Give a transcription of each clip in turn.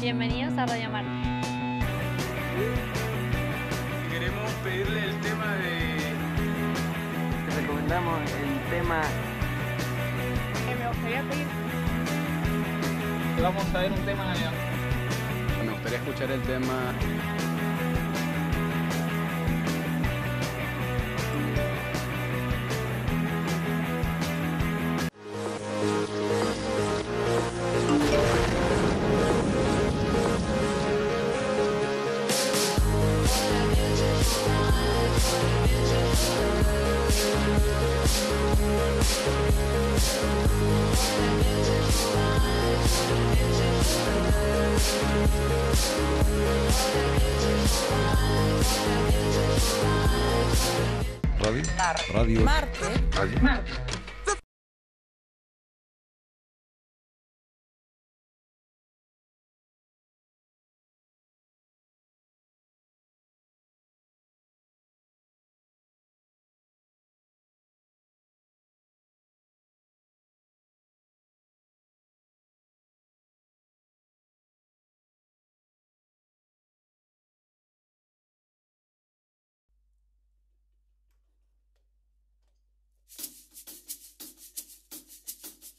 Bienvenidos a Radio Marte. Queremos pedirle el tema de. Te recomendamos el tema Que me gustaría pedir Vamos a ver un tema Me gustaría escuchar el tema. Radio. Radio. Radio.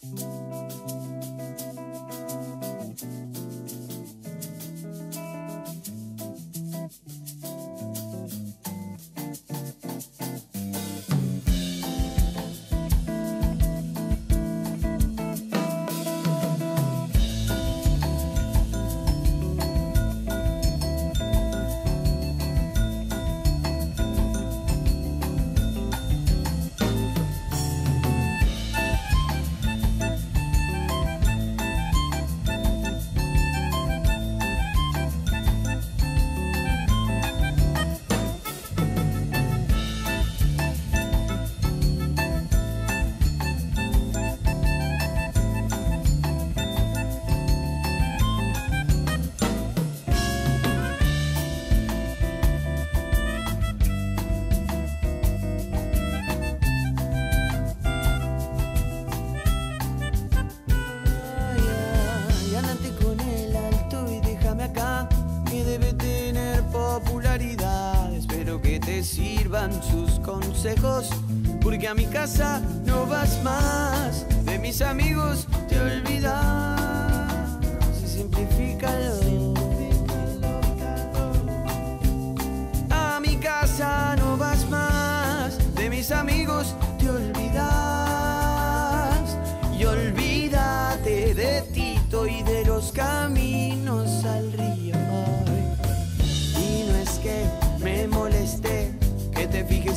Y Sirvan sus consejos, porque a mi casa no vas más. De mis amigos te olvidas.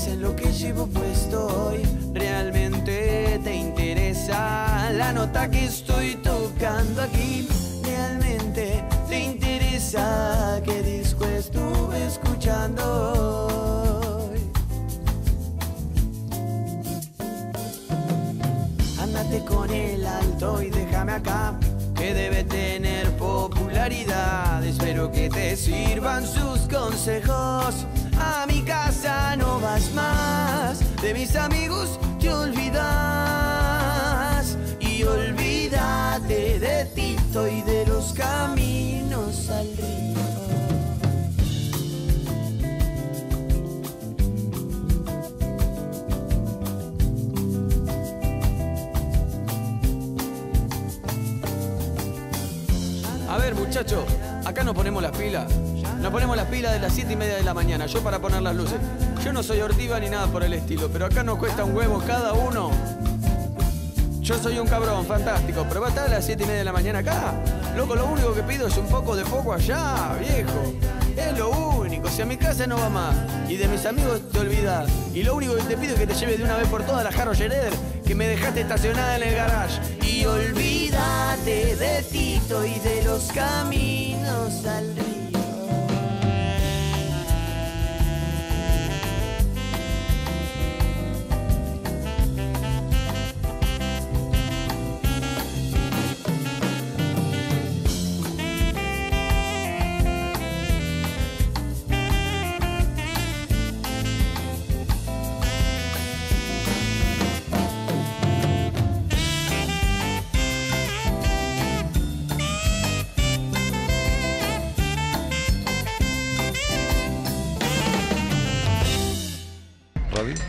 En lo que llevo puesto hoy. Realmente te interesa la nota que estoy tocando aquí. Realmente te interesa qué disco estuve escuchando hoy. Ándate con el alto y déjame acá, que debe tener popularidad. Espero que te sirvan sus consejos. A mi casa no vas más, de mis amigos te olvidas. Y olvídate de Tito y de los caminos al río. A ver, muchacho, acá nos ponemos las pilas. Nos ponemos las pilas de las 7 y media de la mañana. Yo para poner las luces. Yo no soy ortiva ni nada por el estilo, pero acá nos cuesta un huevo cada uno. Yo soy un cabrón, fantástico, pero va a estar a las 7 y media de la mañana acá. Loco, lo único que pido es un poco de poco allá, viejo. Es lo único, si a mi casa no va más y de mis amigos te olvidas. Y lo único que te pido es que te lleves de una vez por todas la Jarro Scherer que me dejaste estacionada en el garage. Y olvídate de Tito y de los caminos al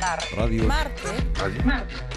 Radio. Radio. Marte. Radio.